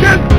Get